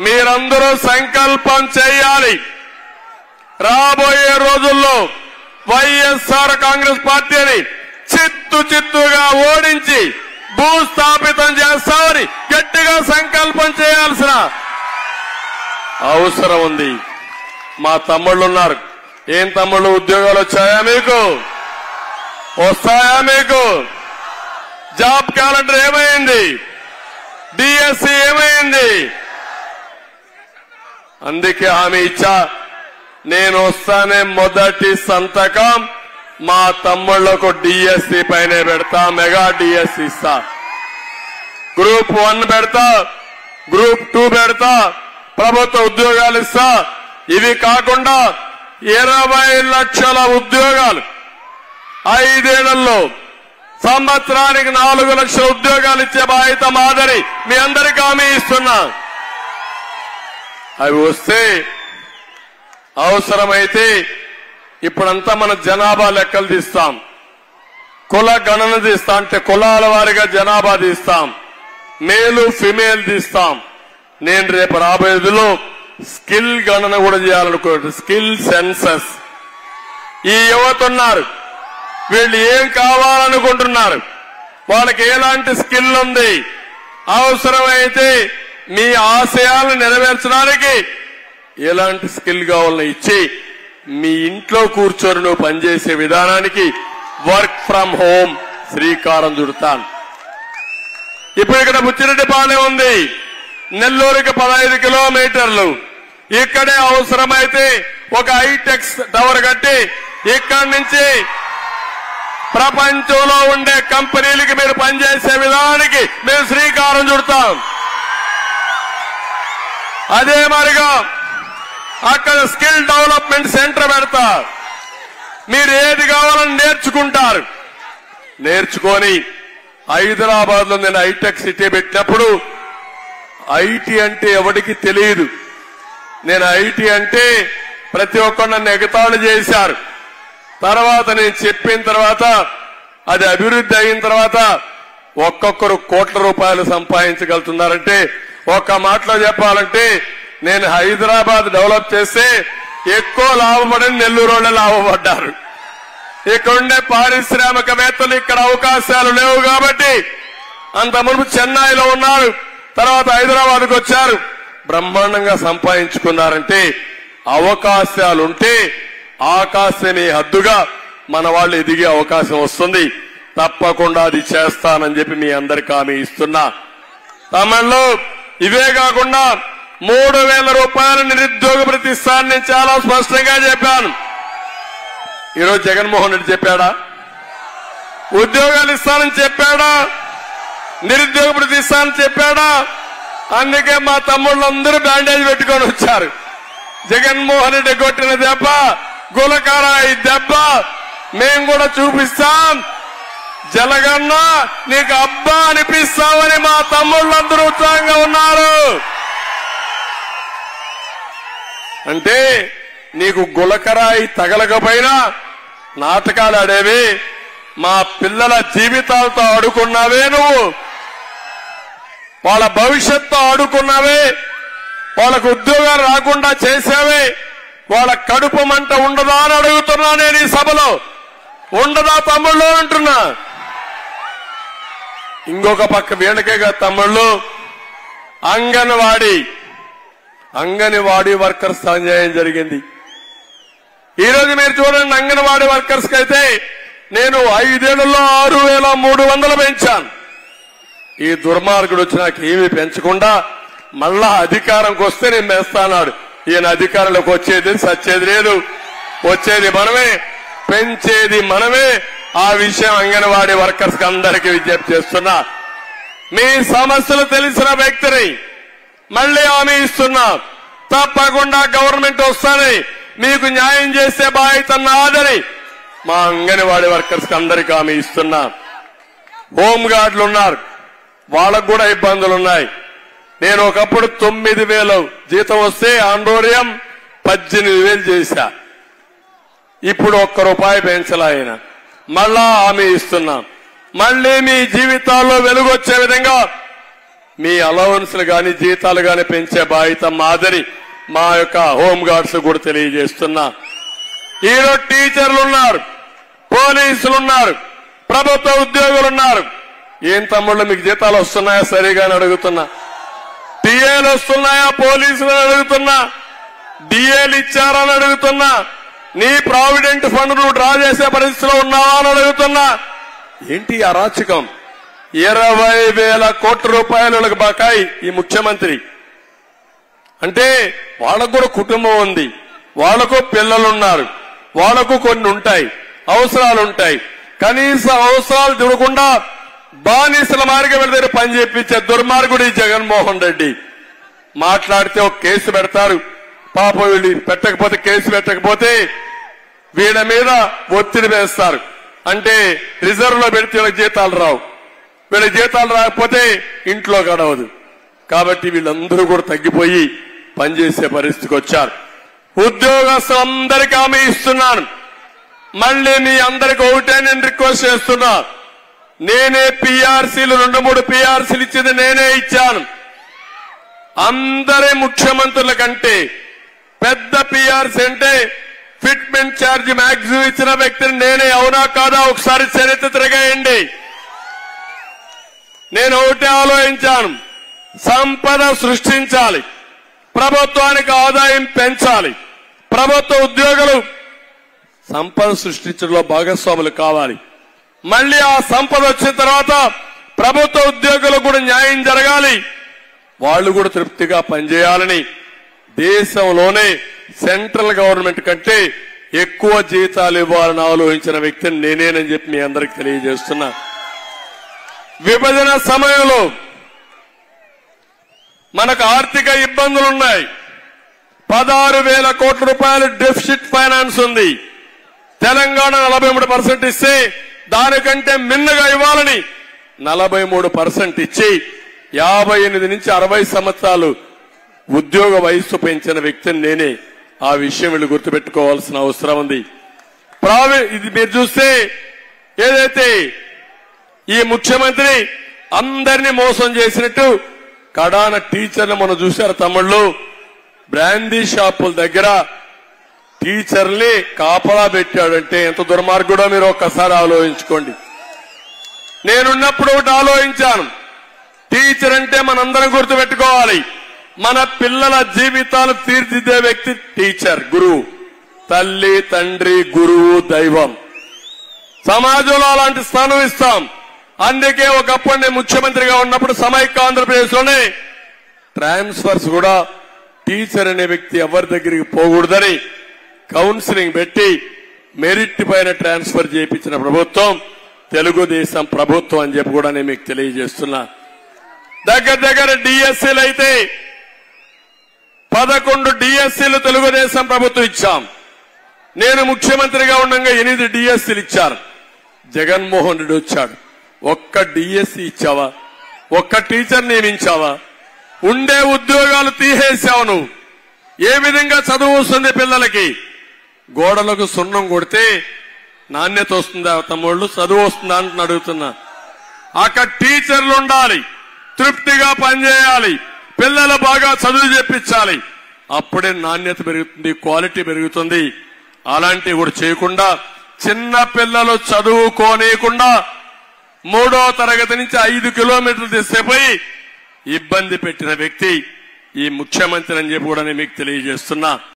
మీరందరూ సంకల్పం చేయాలి. రాబోయే రోజుల్లో వైఎస్ఆర్ కాంగ్రెస్ పార్టీని చిత్తు చిత్తుగా ఓడించి భూస్థాపితం చేస్తామని గట్టిగా సంకల్పం చేయాల్సిన అవసరం ఉంది. మా తమ్ముళ్ళు ఉన్నారు. ఏం తమ్ముళ్ళు ఉద్యోగాలు వచ్చాయా మీకు? వస్తాయా మీకు? జాబ్ క్యాలెండర్ ఏమైంది? డిఎస్సి ఏమైంది? అందుకే హామీ ఇచ్చా. నేను వస్తానే మొదటి సంతకం మా తమ్ముళ్ళకు డిఎస్సి పైన పెడతా మెగా డిఎస్సి ఇస్తా. గ్రూప్ వన్ పెడతా గ్రూప్ టూ పెడతా ప్రభుత్వ ఉద్యోగాలు ఇస్తా. ఇవి కాకుండా ఇరవై లక్షల ఉద్యోగాలు. ఐదేళ్ళలో సంవత్సరానికి నాలుగు లక్షల ఉద్యోగాలు ఇచ్చే బాధ్యత మాదిరి. మీ అందరికీ హామీ ఇస్తున్నా. అవి వస్తే అవసరమైతే ఇప్పుడంతా మన జనాభా లెక్కలు తీస్తాం. కుల గణన తీస్తాం. అంటే కులాల వారిగా జనాభా తీస్తాం. మేలు ఫిమేల్ తీస్తాం. నేను రేపు రాబోయేదిలో స్కిల్ గణన కూడా చేయాలనుకుంటున్నాను. Skill census. ఈ యువత ఉన్నారు. వీళ్ళు ఏం కావాలనుకుంటున్నారు? వాళ్ళకి ఎలాంటి స్కిల్ ఉంది? అవసరమైతే మీ ఆశయాలను నెరవేర్చడానికి ఎలాంటి స్కిల్ కావాలని ఇచ్చి మీ ఇంట్లో కూర్చొని నువ్వు పనిచేసే విధానానికి వర్క్ ఫ్రం హోమ్ శ్రీకారం చుడతాను. ఇప్పుడు ఇక్కడ బుచ్చిరెడ్డిపాలెం ఉంది. నెల్లూరుకి పదహైదు కిలోమీటర్లు. ఇక్కడే అవసరమైతే ఒక హైటెక్స్ టవర్ కట్టి ఇక్కడి నుంచి ప్రపంచంలో ఉండే కంపెనీలకి మీరు పనిచేసే విధానానికి మేము శ్రీకారం చుడతాం. అదే మరిగా అక్కడ స్కిల్ డెవలప్మెంట్ సెంటర్ పెడతారు మీరు ఏది కావాలని నేర్చుకుంటారు. నేర్చుకొని హైదరాబాద్లో నేను హైటెక్ సిటీ పెట్టినప్పుడు ఐటీ అంటే ఎవరికి తెలియదు. నేను ఐటీ అంటే ప్రతి ఒక్కరు నన్ను ఎగతాళి చేశారు. తర్వాత నేను చెప్పిన తర్వాత అది అభివృద్ధి అయిన తర్వాత ఒక్కొక్కరు కోట్ల రూపాయలు సంపాదించగలుగుతున్నారంటే ఒక మాటలో చెప్పాలంటే నేను హైదరాబాద్ డెవలప్ చేస్తే ఎక్కువ లాభపడని నెల్లూరు వాళ్ళే లాభపడ్డారు. ఇక్కడ ఉండే పారిశ్రామికవేత్తలు ఇక్కడ అవకాశాలు లేవు కాబట్టి అంత మునుపు చెన్నైలో ఉన్నారు తర్వాత హైదరాబాద్కు వచ్చారు. బ్రహ్మాండంగా సంపాదించుకున్నారంటే అవకాశాలుంటే ఆకాశమే హద్దుగా మన వాళ్ళు ఎదిగే అవకాశం వస్తుంది. తప్పకుండా అది చేస్తానని చెప్పి మీ అందరికి హామీ ఇస్తున్నా. తమిళలో ఇవే కాకుండా మూడు వేల రూపాయల నిరుద్యోగ ప్రతిస్తాన్ని నేను చాలా స్పష్టంగా చెప్పాను. ఈరోజు జగన్మోహన్ రెడ్డి చెప్పాడా? ఉద్యోగాలు ఇస్తానని చెప్పాడా? నిరుద్యోగ ప్రతిస్తానని చెప్పాడా? అందుకే మా తమ్ముళ్ళందరూ బ్యాండేజ్ పెట్టుకొని వచ్చారు. జగన్మోహన్ రెడ్డి కొట్టిన దెబ్బ గులకార దెబ్బ మేము కూడా చూపిస్తాం. జలగన్న నీకు అబ్బా అనిపిస్తామని మా తమ్ముళ్ళందరూ ఉత్సాహంగా ఉన్నారు. అంటే నీకు గులకరాయి తగలకపోయినా నాటకాలు ఆడేవి మా పిల్లల జీవితాలతో ఆడుకున్నావే నువ్వు. వాళ్ళ భవిష్యత్తు ఆడుకున్నావే వాళ్ళకు ఉద్యోగాలు రాకుండా చేసావే వాళ్ళ కడుపు మంట ఉండదా అని అడుగుతున్నా నేను ఈ సభలో. ఉండదా తమ్ముళ్ళు అంటున్నా. ఇంకొక పక్క వీళ్ళకేగా తమ్ముళ్ళు. అంగన్వాడీ. అంగన్వాడీ వర్కర్స్ అన్యాయం జరిగింది. ఈ రోజు మీరు చూడండి అంగన్వాడీ వర్కర్స్కి అయితే నేను ఐదేళ్ళలో ఆరు వేల మూడు వందలు పెంచాను. ఈ దుర్మార్గుడు వచ్చి నాకు ఏమీ పెంచకుండా మళ్ళా అధికారంకి వస్తే నేను వేస్తాన్నాడు ఈయన అధికారంలోకి వచ్చేది సచ్చేది లేదు. వచ్చేది మనమే పెంచేది మనమే. ఆ విషయం అంగన్వాడీ వర్కర్స్ అందరికీ విజ్ఞప్తి చేస్తున్నా. మీ సమస్యలు తెలిసిన వ్యక్తిని మళ్ళీ హామీ ఇస్తున్నా. తప్పకుండా గవర్నమెంట్ వస్తానని మీకు న్యాయం చేసే బాధ్యత నాదని మా అంగన్వాడీ వర్కర్స్ అందరికీ హామీ ఇస్తున్నా. హోమ్ గార్డులు ఉన్నారు. వాళ్ళకు కూడా ఇబ్బందులు ఉన్నాయి. నేను ఒకప్పుడు తొమ్మిది వేలు జీతం వస్తే ఆండోర్యం పద్దెనిమిది వేలు చేశా. ఇప్పుడు ఒక్క రూపాయి పెంచలా మళ్ళా హామీ ఇస్తున్నాం. మళ్ళీ మీ జీవితాల్లో వెలుగొచ్చే విధంగా మీ అలవెన్స్లు గాని జీతాలు గాని పెంచే బాధ్యత మాదిరి మా యొక్క హోమ్ గార్డ్స్ కూడా తెలియజేస్తున్నా. ఈరోజు టీచర్లు ఉన్నారు పోలీసులు ఉన్నారు ప్రభుత్వ ఉద్యోగులు ఉన్నారు ఏం తమ్ముళ్ళు మీకు జీతాలు వస్తున్నాయా? సరిగా అని అడుగుతున్నా. టీఏలు వస్తున్నాయా? పోలీసులు అడుగుతున్నా. డిఏలు ఇచ్చారని అడుగుతున్నా. నీ ప్రావిడెంట్ ఫండ్ నువ్వు డ్రా చేసే పరిస్థితిలో ఉన్నావా అని అడుగుతున్నా. ఏంటి అరాచకం? ఇరవై వేల కోట్ల రూపాయలకు బకాయి ఈ ముఖ్యమంత్రి. అంటే వాళ్ళకు కూడా కుటుంబం ఉంది. వాళ్ళకు పిల్లలున్నారు. వాళ్ళకు కొన్ని ఉంటాయి అవసరాలు ఉంటాయి. కనీస అవసరాలు చూడకుండా బానిసల మార్గం దగ్గర పని చేపించే దుర్మార్గుడు జగన్మోహన్ రెడ్డి. మాట్లాడితే ఒక కేసు పెడతారు. పాప వీళ్ళు పెట్టకపోతే కేసు పెట్టకపోతే వీళ్ళ మీద ఒత్తిడి వేస్తారు. అంటే రిజర్వ్లో పెడితే వీళ్ళకి జీతాలు రావు. వీళ్ళ జీతాలు రాకపోతే ఇంట్లో గడవదు కాబట్టి వీళ్ళందరూ కూడా తగ్గిపోయి పనిచేసే పరిస్థితికి వచ్చారు. ఉద్యోగస్తులందరికీ హామీ ఇస్తున్నాను. మళ్ళీ మీ అందరికి ఒకటే నేను రిక్వెస్ట్ చేస్తున్నా. నేనే పిఆర్సీలు రెండు మూడు పిఆర్సీలు ఇచ్చింది నేనే ఇచ్చాను. అందరి ముఖ్యమంత్రుల కంటే పెద్ద పిఆర్సీ అంటే ఫిట్మెంట్ ఛార్జ్ మ్యాక్సిమం ఇచ్చిన వ్యక్తిని నేనే అవునా కాదా? ఒకసారి చరిత్ర తిరగేయండి. నేను ఒకటే ఆలోచించాను. సంపద సృష్టించాలి. ప్రభుత్వానికి ఆదాయం పెంచాలి. ప్రభుత్వ ఉద్యోగులు సంపద సృష్టించడంలో భాగస్వాములు కావాలి. మళ్ళీ ఆ సంపద వచ్చిన తర్వాత ప్రభుత్వ ఉద్యోగులకు కూడా న్యాయం జరగాలి. వాళ్ళు కూడా తృప్తిగా పనిచేయాలని దేశంలోనే సెంట్రల్ గవర్నమెంట్ కంటే ఎక్కువ జీతాలు ఇవ్వాలని ఆలోచించిన వ్యక్తిని నేనేనని చెప్పి మీ అందరికి తెలియజేస్తున్నా. విభజన సమయంలో మనకు ఆర్థిక ఇబ్బందులున్నాయి పదహారు వేల కోట్ల రూపాయలు డెఫిసిట్ ఫైనాన్స్ ఉంది. తెలంగాణ నలభై మూడు పర్సెంట్ ఇస్తే దానికంటే మిన్నగా ఇవ్వాలని నలభై మూడు పర్సెంట్ ఇచ్చి యాభై ఎనిమిది నుంచి అరవై సంవత్సరాలు ఉద్యోగ వయస్సు పెంచిన వ్యక్తిని నేనే. ఆ విషయం వీళ్ళు గుర్తుపెట్టుకోవాల్సిన అవసరం ఉంది. ప్రావి ఇది మీరు చూస్తే ఏదైతే ఈ ముఖ్యమంత్రి అందరినీ మోసం చేసినట్టు కడాన టీచర్లు మనం చూశారు తమ్ముళ్ళు. బ్రాందీ షాపుల దగ్గర టీచర్ని కాపలా పెట్టాడంటే ఎంత దుర్మార్గుడో మీరు ఒక్కసారి ఆలోచించుకోండి. నేనున్నప్పుడు ఒకటి ఆలోచించాను. టీచర్ అంటే మనందరం గుర్తుపెట్టుకోవాలి. మన పిల్లల జీవితాలు తీర్చిదే వ్యక్తి టీచర్ గురువు. తల్లి తండ్రి గురువు దైవం. సమాజంలో అలాంటి స్థానం ఇస్తాం. అందుకే ఒకప్పుడు నేను ముఖ్యమంత్రిగా ఉన్నప్పుడు సమైక్య ఆంధ్రప్రదేశ్లోనే ట్రాన్స్ఫర్స్ కూడా టీచర్ అనే వ్యక్తి ఎవరి దగ్గరికి పోకూడదని కౌన్సిలింగ్ పెట్టి మెరిట్ పైన ట్రాన్స్ఫర్ చేయించిన ప్రభుత్వం తెలుగుదేశం ప్రభుత్వం అని చెప్పి కూడా నేను మీకు తెలియజేస్తున్నా. దగ్గర దగ్గర డిఎస్సీలు అయితే పదకొండు డిఎస్సీలు తెలుగుదేశం ప్రభుత్వం ఇచ్చాం. నేను ముఖ్యమంత్రిగా ఉండగా ఎనిమిది డిఎస్సీలు ఇచ్చారు. జగన్మోహన్ రెడ్డి వచ్చాడు. ఒక్క డిఎస్సీ ఇచ్చావా? ఒక్క టీచర్ నియమించావా? ఉండే ఉద్యోగాలు తీసేసావు నువ్వు. ఏ విధంగా చదువు వస్తుంది పిల్లలకి? గోడలకు సున్నం కొడితే నాణ్యత వస్తుందా తమ్ముళ్ళు? చదువు వస్తుందా అని అడుగుతున్నా. అక్కడ టీచర్లు ఉండాలి. తృప్తిగా పనిచేయాలి. పిల్లలు బాగా చదువు చెప్పించాలి అప్పుడే నాణ్యత పెరుగుతుంది క్వాలిటీ పెరుగుతుంది. అలాంటివి కూడా చేయకుండా చిన్న పిల్లలు చదువుకోనేకుండా మూడో తరగతి నుంచి ఐదు కిలోమీటర్లు తీసుకుపోయి ఇబ్బంది పెట్టిన వ్యక్తి ఈ ముఖ్యమంత్రి అని చెప్పి కూడా నేను మీకు తెలియజేస్తున్నా.